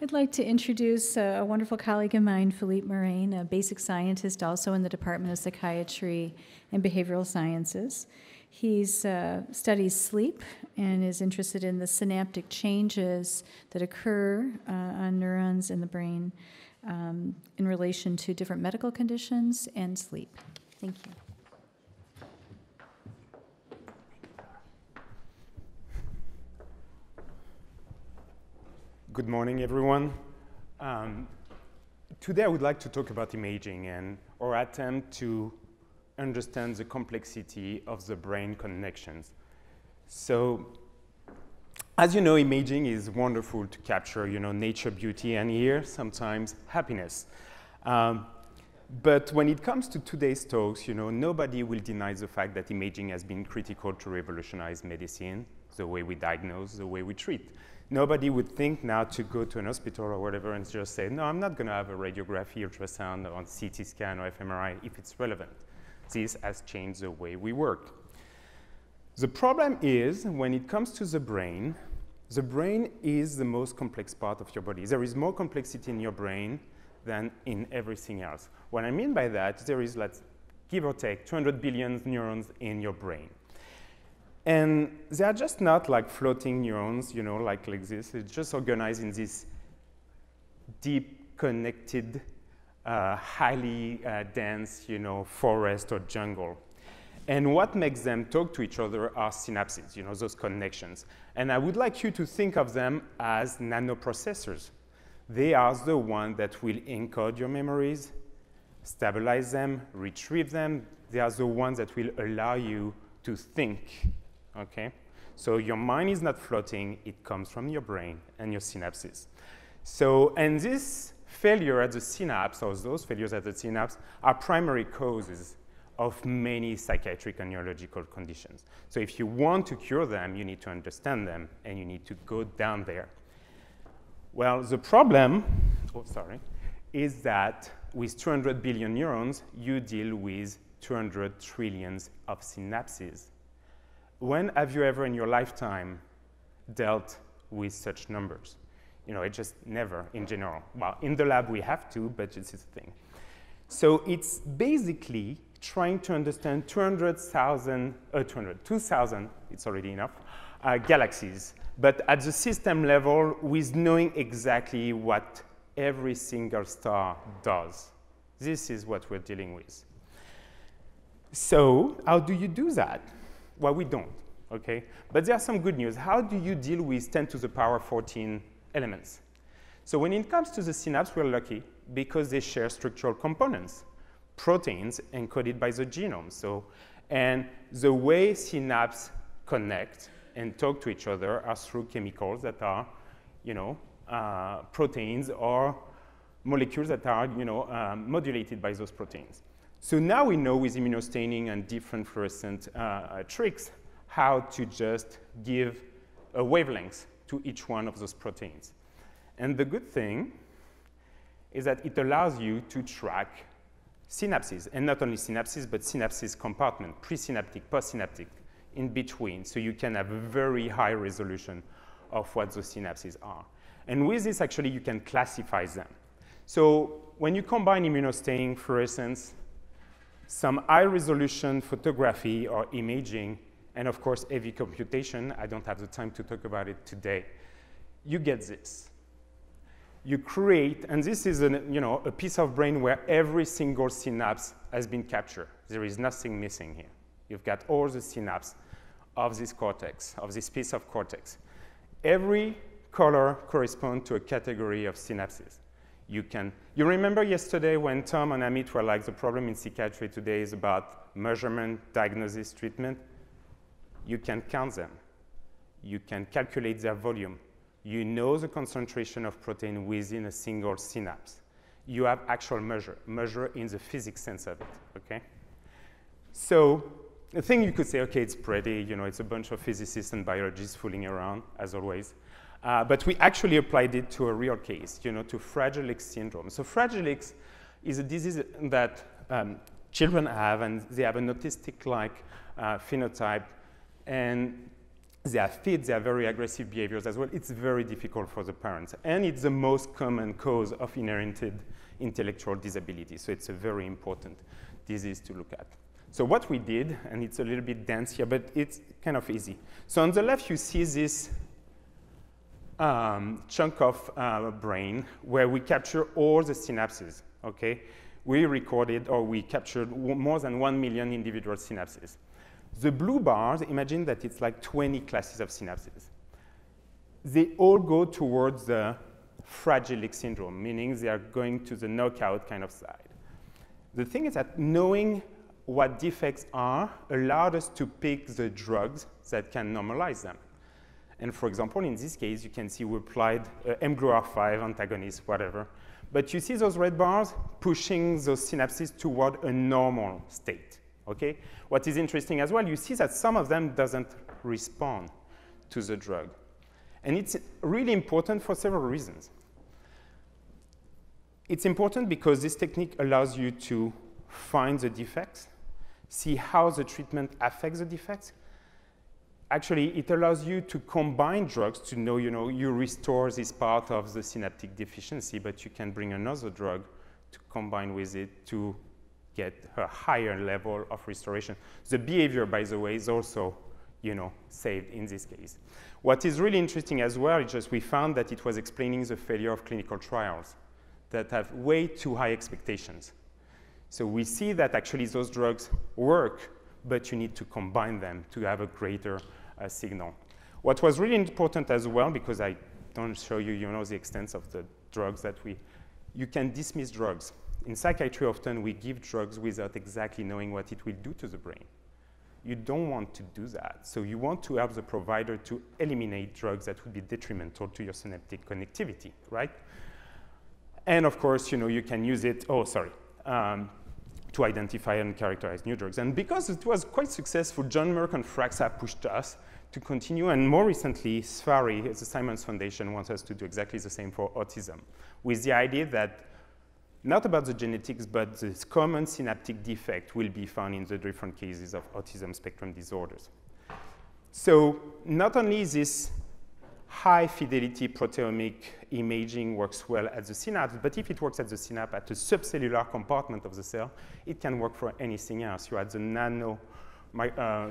I'd like to introduce a, a wonderful colleague of mine, Philippe Mourrain, a basic scientist also in the Department of Psychiatry and Behavioral Sciences. He uh, studies sleep and is interested in the synaptic changes that occur uh, on neurons in the brain um, in relation to different medical conditions and sleep. Thank you. Good morning, everyone. Um, today, I would like to talk about imaging and our attempt to understand the complexity of the brain connections. So, as you know, imaging is wonderful to capture, you know, nature, beauty, and here sometimes happiness. Um, but when it comes to today's talks, you know, nobody will deny the fact that imaging has been critical to revolutionize medicine, the way we diagnose, the way we treat nobody would think now to go to an hospital or whatever and just say, no, I'm not going to have a radiography, ultrasound, or CT scan or fMRI if it's relevant. This has changed the way we work. The problem is when it comes to the brain, the brain is the most complex part of your body. There is more complexity in your brain than in everything else. What I mean by that, there is, let's give or take, 200 billion neurons in your brain. And they are just not like floating neurons, you know, like, like this. It's just organized in this deep, connected, uh, highly uh, dense, you know, forest or jungle. And what makes them talk to each other are synapses, you know, those connections. And I would like you to think of them as nanoprocessors. They are the ones that will encode your memories, stabilize them, retrieve them. They are the ones that will allow you to think okay? So your mind is not floating, it comes from your brain and your synapses. So, and this failure at the synapse, or those failures at the synapse, are primary causes of many psychiatric and neurological conditions. So if you want to cure them, you need to understand them, and you need to go down there. Well, the problem, oh, sorry, is that with 200 billion neurons, you deal with 200 trillions of synapses when have you ever in your lifetime dealt with such numbers? You know, it just never in general. Well, in the lab we have to, but it's a thing. So it's basically trying to understand 200,000, uh, 200, 2,000, it's already enough, uh, galaxies, but at the system level with knowing exactly what every single star does. This is what we're dealing with. So how do you do that? Well, we don't, okay? But there's some good news. How do you deal with 10 to the power 14 elements? So when it comes to the synapse, we're lucky because they share structural components, proteins encoded by the genome. So, and the way synapses connect and talk to each other are through chemicals that are, you know, uh, proteins or molecules that are, you know, um, modulated by those proteins. So now we know with immunostaining and different fluorescent uh, tricks how to just give a wavelength to each one of those proteins. And the good thing is that it allows you to track synapses, and not only synapses, but synapses compartment, presynaptic, postsynaptic, in between, so you can have a very high resolution of what those synapses are. And with this, actually, you can classify them. So when you combine immunostaining, fluorescence, some high resolution photography or imaging, and of course, heavy computation. I don't have the time to talk about it today. You get this. You create, and this is an, you know, a piece of brain where every single synapse has been captured. There is nothing missing here. You've got all the synapses of this cortex, of this piece of cortex. Every color corresponds to a category of synapses you can. You remember yesterday when Tom and Amit were like, the problem in psychiatry today is about measurement, diagnosis, treatment? You can count them. You can calculate their volume. You know the concentration of protein within a single synapse. You have actual measure, measure in the physics sense of it, okay? So the thing you could say, okay, it's pretty, you know, it's a bunch of physicists and biologists fooling around, as always. Uh, but we actually applied it to a real case, you know, to Fragile X syndrome. So Fragile X is a disease that um, children have, and they have an autistic-like uh, phenotype. And they have fit, they have very aggressive behaviors as well. It's very difficult for the parents. And it's the most common cause of inherited intellectual disability. So it's a very important disease to look at. So what we did, and it's a little bit dense here, but it's kind of easy. So on the left, you see this um, chunk of uh, brain where we capture all the synapses, okay? We recorded or we captured more than 1 million individual synapses. The blue bars, imagine that it's like 20 classes of synapses. They all go towards the fragile X syndrome, meaning they are going to the knockout kind of side. The thing is that knowing what defects are allowed us to pick the drugs that can normalize them. And for example, in this case, you can see we applied uh, mGluR5 antagonist, whatever. But you see those red bars pushing those synapses toward a normal state, okay? What is interesting as well, you see that some of them doesn't respond to the drug. And it's really important for several reasons. It's important because this technique allows you to find the defects, see how the treatment affects the defects. Actually, it allows you to combine drugs to know, you know, you restore this part of the synaptic deficiency, but you can bring another drug to combine with it to get a higher level of restoration. The behavior, by the way, is also, you know, saved in this case. What is really interesting as well is just we found that it was explaining the failure of clinical trials that have way too high expectations. So we see that actually those drugs work, but you need to combine them to have a greater uh, signal. What was really important as well, because I don't show you, you know, the extent of the drugs that we, you can dismiss drugs. In psychiatry, often we give drugs without exactly knowing what it will do to the brain. You don't want to do that. So you want to help the provider to eliminate drugs that would be detrimental to your synaptic connectivity, right? And of course, you know, you can use it, oh, sorry, um, to identify and characterize new drugs. And because it was quite successful, John Merck and Fraxa pushed us to continue, and more recently, SFARI, the Simons Foundation, wants us to do exactly the same for autism, with the idea that not about the genetics, but this common synaptic defect will be found in the different cases of autism spectrum disorders. So not only is this high fidelity proteomic imaging works well at the synapse, but if it works at the synapse at the subcellular compartment of the cell, it can work for anything else. You're at the nano, my, uh,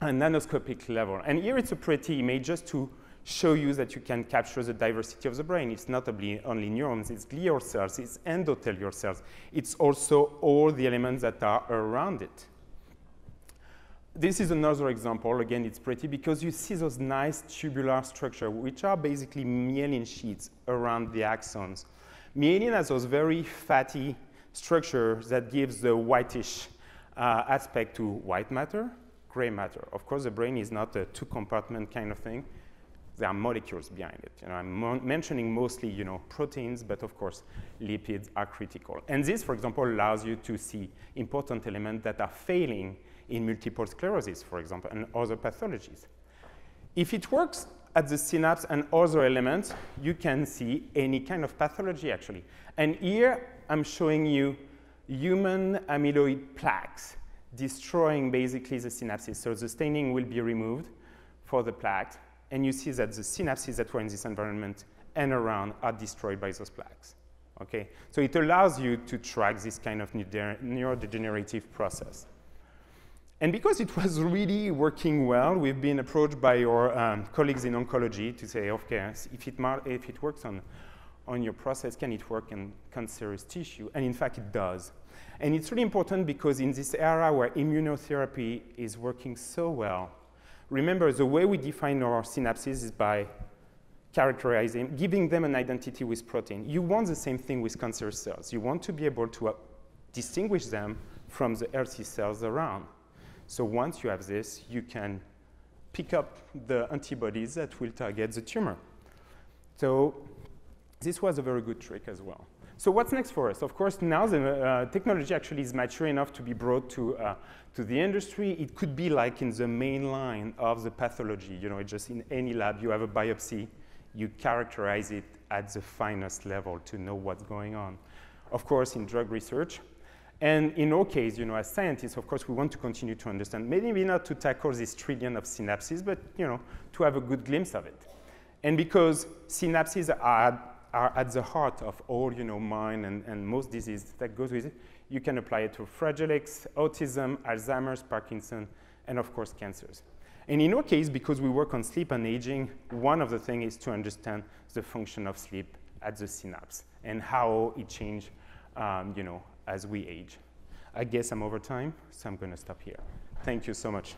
nanoscopic level. And here it's a pretty image just to show you that you can capture the diversity of the brain. It's not only neurons, it's glial cells, it's endothelial cells. It's also all the elements that are around it. This is another example. Again, it's pretty because you see those nice tubular structure, which are basically myelin sheets around the axons. Myelin has those very fatty structures that gives the whitish uh, aspect to white matter, gray matter. Of course, the brain is not a two-compartment kind of thing. There are molecules behind it. You know, I'm mentioning mostly, you know, proteins, but of course, lipids are critical. And this, for example, allows you to see important elements that are failing in multiple sclerosis, for example, and other pathologies. If it works at the synapse and other elements, you can see any kind of pathology, actually. And here, I'm showing you human amyloid plaques destroying basically the synapses. So the staining will be removed for the plaques, and you see that the synapses that were in this environment and around are destroyed by those plaques. Okay? So it allows you to track this kind of neurodegenerative process. And because it was really working well, we've been approached by our um, colleagues in oncology to say, okay, if it, if it works on, on your process, can it work in cancerous tissue? And in fact, it does. And it's really important because in this era where immunotherapy is working so well, remember the way we define our synapses is by characterizing, giving them an identity with protein. You want the same thing with cancer cells. You want to be able to uh, distinguish them from the healthy cells around. So once you have this, you can pick up the antibodies that will target the tumor. So this was a very good trick as well. So what's next for us? Of course, now the uh, technology actually is mature enough to be brought to, uh, to the industry. It could be like in the main line of the pathology. You know, just in any lab, you have a biopsy, you characterize it at the finest level to know what's going on. Of course, in drug research, And in our case, you know, as scientists, of course, we want to continue to understand, maybe not to tackle this trillion of synapses, but, you know, to have a good glimpse of it. And because synapses are, are at the heart of all, you know, mind and, and most disease that goes with it, you can apply it to Fragile X, autism, Alzheimer's, Parkinson, and of course, cancers. And in our case, because we work on sleep and aging, one of the things is to understand the function of sleep at the synapse and how it changes, um, you know, as we age. I guess I'm over time, so I'm going to stop here. Thank you so much.